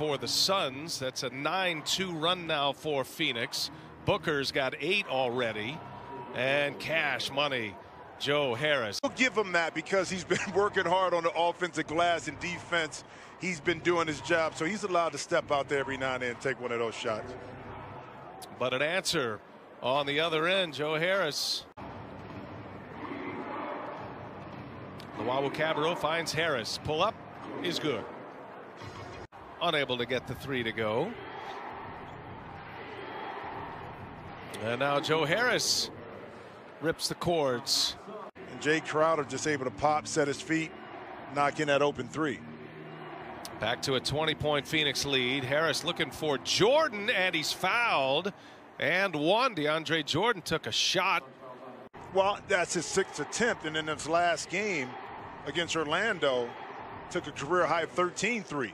for the Suns. That's a 9 2 run now for Phoenix. Booker's got eight already. And cash money, Joe Harris. We'll give him that because he's been working hard on the offensive glass and defense. He's been doing his job, so he's allowed to step out there every now and then and take one of those shots. But an answer on the other end, Joe Harris. Luwawu-Cabarrot finds Harris. Pull up is good. Unable to get the three to go. And now Joe Harris rips the cords. And Jae Crowder just able to pop, set his feet, knock in that open three. Back to a 20 point Phoenix lead. Harris looking for Jordan, and he's fouled. And one. DeAndre Jordan took a shot. Well, that's his sixth attempt, and in his last game against Orlando, took a career high of 13 threes.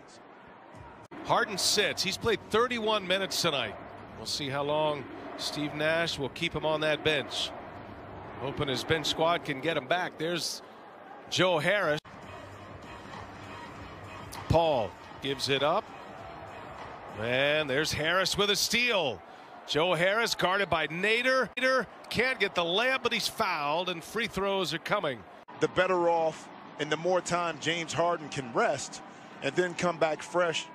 Harden sits. He's played 31 minutes tonight. We'll see how long Steve Nash will keep him on that bench. Hoping his bench squad can get him back. There's Joe Harris. Paul gives it up. And there's Harris with a steal. Joe Harris guarded by Nader. Nader can't get the layup, but he's fouled, and free throws are coming. The better off and the more time James Harden can rest and then come back fresh.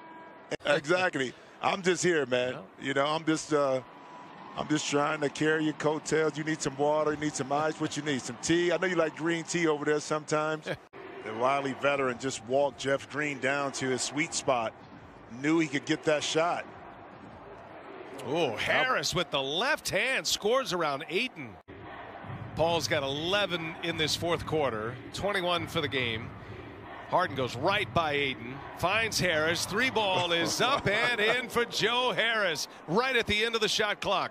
exactly. I'm just here, man. You know, I'm just uh, I'm just trying to carry your coattails. You need some water, you need some ice, what you need? Some tea. I know you like green tea over there sometimes. the wily veteran just walked Jeff Green down to his sweet spot. Knew he could get that shot. Oh, Harris with the left hand scores around Ayton. Paul's got 11 in this fourth quarter, 21 for the game. Harden goes right by Ayton, finds Harris. Three ball is up and in for Joe Harris right at the end of the shot clock.